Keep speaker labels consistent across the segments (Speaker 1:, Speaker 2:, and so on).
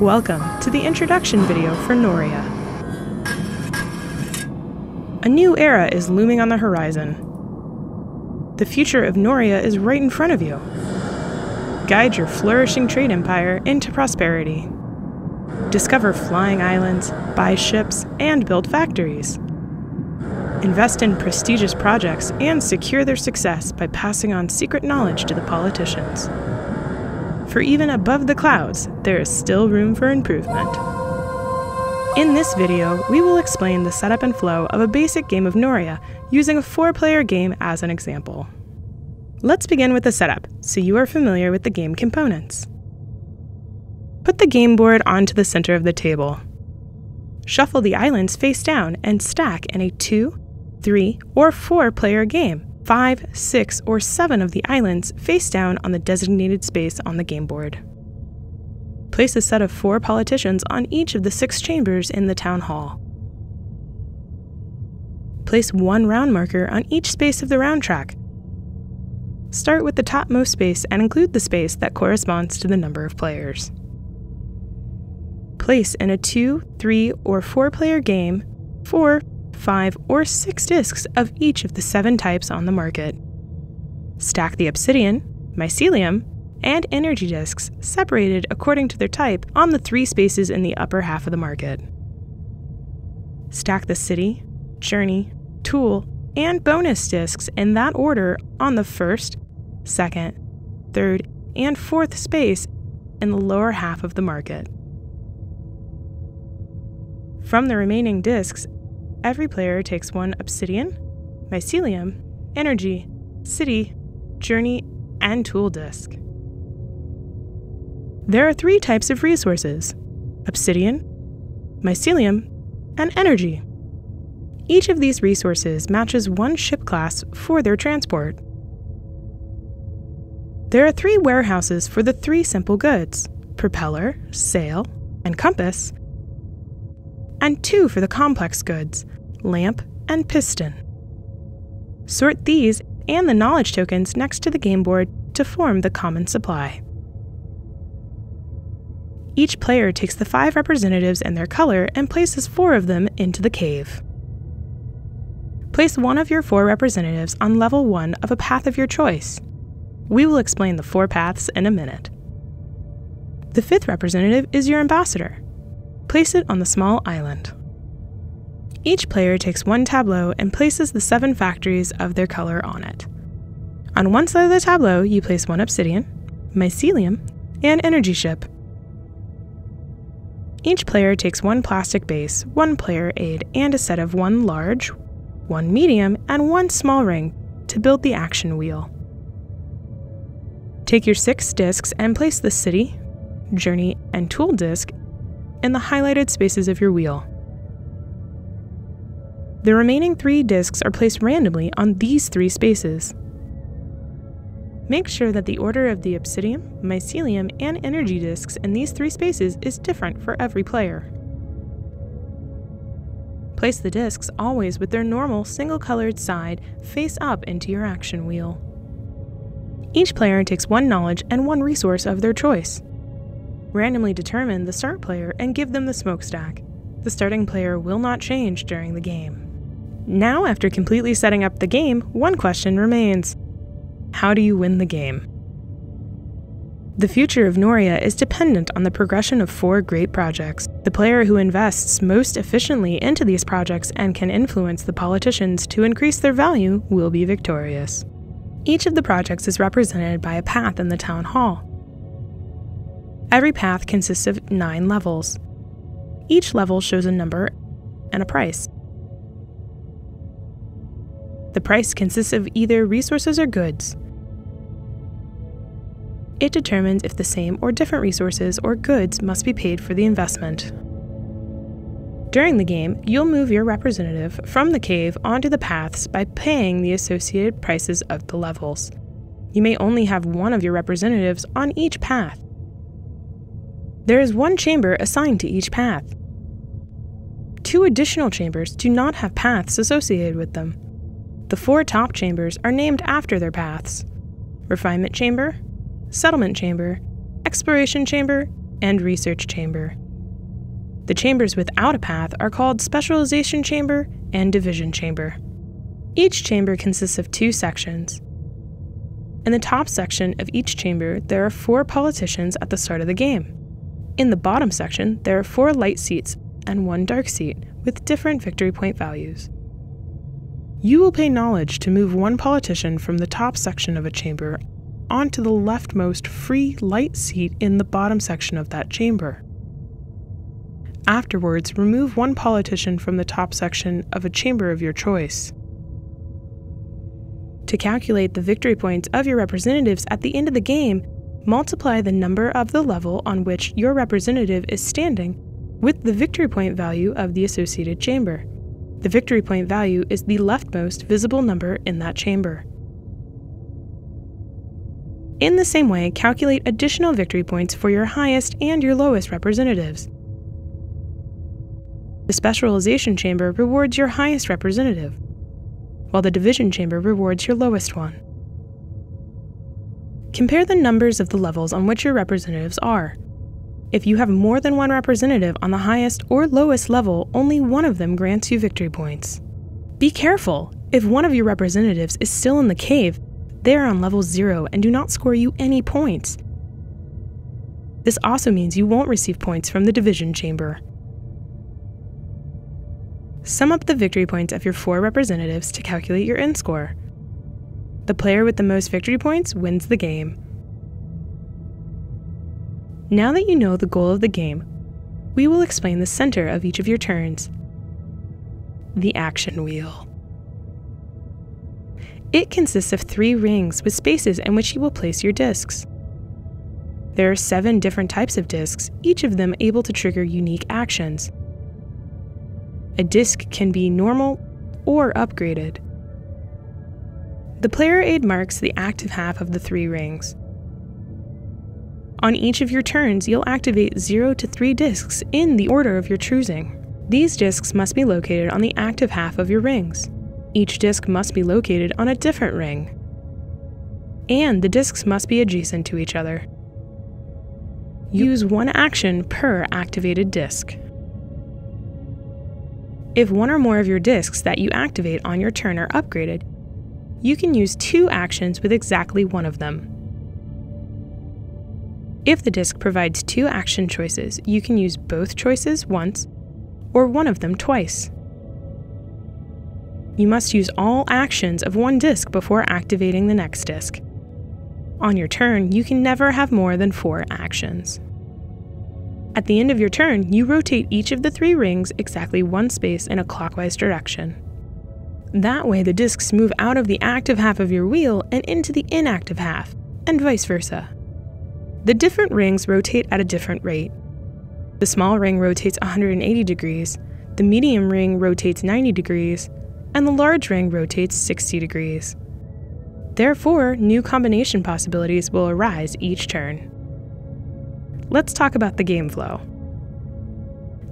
Speaker 1: Welcome to the introduction video for Noria. A new era is looming on the horizon. The future of Noria is right in front of you. Guide your flourishing trade empire into prosperity. Discover flying islands, buy ships, and build factories. Invest in prestigious projects and secure their success by passing on secret knowledge to the politicians. For even above the clouds, there is still room for improvement. In this video, we will explain the setup and flow of a basic game of Noria using a four-player game as an example. Let's begin with the setup, so you are familiar with the game components. Put the game board onto the center of the table. Shuffle the islands face down and stack in a 2, 3, or 4 player game. 5, 6, or 7 of the islands face down on the designated space on the game board. Place a set of 4 politicians on each of the 6 chambers in the town hall. Place one round marker on each space of the round track. Start with the topmost space and include the space that corresponds to the number of players. Place in a 2, 3, or 4 player game 4, five, or six discs of each of the seven types on the market. Stack the obsidian, mycelium, and energy discs separated according to their type on the three spaces in the upper half of the market. Stack the city, journey, tool, and bonus discs in that order on the first, second, third, and fourth space in the lower half of the market. From the remaining discs, every player takes one obsidian, mycelium, energy, city, journey, and tool disc. There are three types of resources obsidian, mycelium, and energy. Each of these resources matches one ship class for their transport. There are three warehouses for the three simple goods propeller, sail, and compass, and two for the complex goods lamp, and piston. Sort these and the knowledge tokens next to the game board to form the common supply. Each player takes the five representatives and their color and places four of them into the cave. Place one of your four representatives on level one of a path of your choice. We will explain the four paths in a minute. The fifth representative is your ambassador. Place it on the small island. Each player takes one tableau and places the seven factories of their color on it. On one side of the tableau, you place one obsidian, mycelium, and energy ship. Each player takes one plastic base, one player aid, and a set of one large, one medium, and one small ring to build the action wheel. Take your six discs and place the city, journey, and tool disc in the highlighted spaces of your wheel. The remaining three discs are placed randomly on these three spaces. Make sure that the order of the obsidian, mycelium, and energy discs in these three spaces is different for every player. Place the discs always with their normal single-colored side face up into your action wheel. Each player takes one knowledge and one resource of their choice. Randomly determine the start player and give them the smokestack. The starting player will not change during the game. Now, after completely setting up the game, one question remains How do you win the game? The future of Noria is dependent on the progression of four great projects. The player who invests most efficiently into these projects and can influence the politicians to increase their value will be victorious. Each of the projects is represented by a path in the town hall. Every path consists of nine levels. Each level shows a number and a price. The price consists of either resources or goods. It determines if the same or different resources or goods must be paid for the investment. During the game, you'll move your representative from the cave onto the paths by paying the associated prices of the levels. You may only have one of your representatives on each path. There is one chamber assigned to each path. Two additional chambers do not have paths associated with them. The four top chambers are named after their paths Refinement Chamber, Settlement Chamber, Exploration Chamber, and research chamber. The chambers without a path are called specialization chamber and division chamber. Each chamber consists of two sections. In the top section of each chamber, there are four politicians at the start of the game. In the bottom section, there are four light seats and one dark seat with different victory point values. You will pay knowledge to move one politician from the top section of a chamber onto the leftmost free light seat in the bottom section of that chamber. Afterwards, remove one politician from the top section of a chamber of your choice. To calculate the victory points of your representatives at the end of the game, multiply the number of the level on which your representative is standing with the victory point value of the associated chamber. The victory point value is the leftmost visible number in that chamber. In the same way, calculate additional victory points for your highest and your lowest representatives. The specialization chamber rewards your highest representative, while the division chamber rewards your lowest one. Compare the numbers of the levels on which your representatives are. If you have more than one representative on the highest or lowest level, only one of them grants you victory points. Be careful! If one of your representatives is still in the cave, they are on level 0 and do not score you any points. This also means you won't receive points from the division chamber. Sum up the victory points of your four representatives to calculate your end score. The player with the most victory points wins the game. Now that you know the goal of the game, we will explain the center of each of your turns the action wheel. It consists of three rings with spaces in which you will place your discs. There are seven different types of discs, each of them able to trigger unique actions. A disc can be normal or upgraded. The player aid marks the active half of the three rings. On each of your turns, you'll activate 0 to 3 discs in the order of your choosing. These discs must be located on the active half of your rings. Each disc must be located on a different ring. And the discs must be adjacent to each other. Use one action per activated disc. If one or more of your discs that you activate on your turn are upgraded, you can use two actions with exactly one of them. If the disc provides two action choices, you can use both choices once or one of them twice. You must use all actions of one disc before activating the next disc. On your turn, you can never have more than four actions. At the end of your turn, you rotate each of the three rings exactly one space in a clockwise direction. That way, the discs move out of the active half of your wheel and into the inactive half, and vice versa. The different rings rotate at a different rate. The small ring rotates 180 degrees, the medium ring rotates 90 degrees, and the large ring rotates 60 degrees. Therefore, new combination possibilities will arise each turn. Let's talk about the game flow.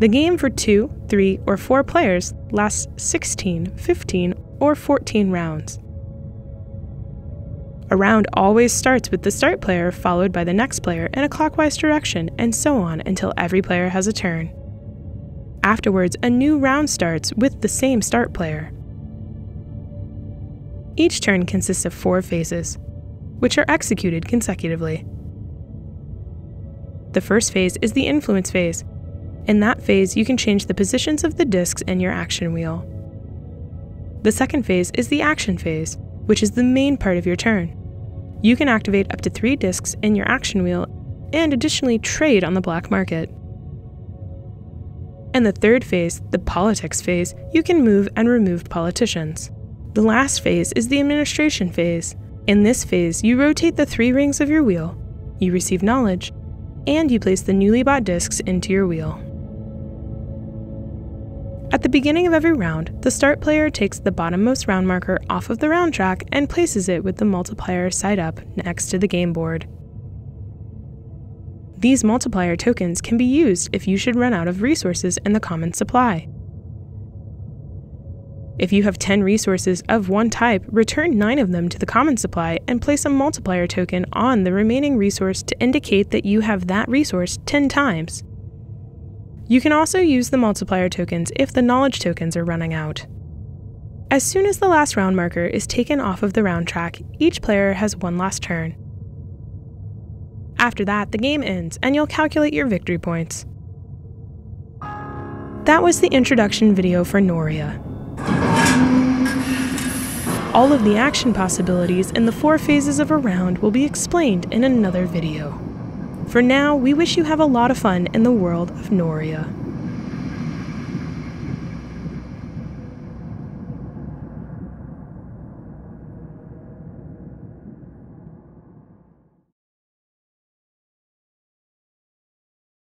Speaker 1: The game for 2, 3, or 4 players lasts 16, 15, or 14 rounds. A round always starts with the start player followed by the next player in a clockwise direction, and so on until every player has a turn. Afterwards, a new round starts with the same start player. Each turn consists of four phases, which are executed consecutively. The first phase is the influence phase. In that phase, you can change the positions of the discs in your action wheel. The second phase is the action phase, which is the main part of your turn. You can activate up to three discs in your action wheel and additionally trade on the black market. In the third phase, the politics phase, you can move and remove politicians. The last phase is the administration phase. In this phase, you rotate the three rings of your wheel, you receive knowledge, and you place the newly bought discs into your wheel. At the beginning of every round, the start player takes the bottommost round marker off of the round track and places it with the multiplier side up next to the game board. These multiplier tokens can be used if you should run out of resources in the common supply. If you have 10 resources of one type, return 9 of them to the common supply and place a multiplier token on the remaining resource to indicate that you have that resource 10 times. You can also use the multiplier tokens if the knowledge tokens are running out. As soon as the last round marker is taken off of the round track, each player has one last turn. After that, the game ends and you'll calculate your victory points. That was the introduction video for Noria. All of the action possibilities in the four phases of a round will be explained in another video. For now, we wish you have a lot of fun in the world of Noria.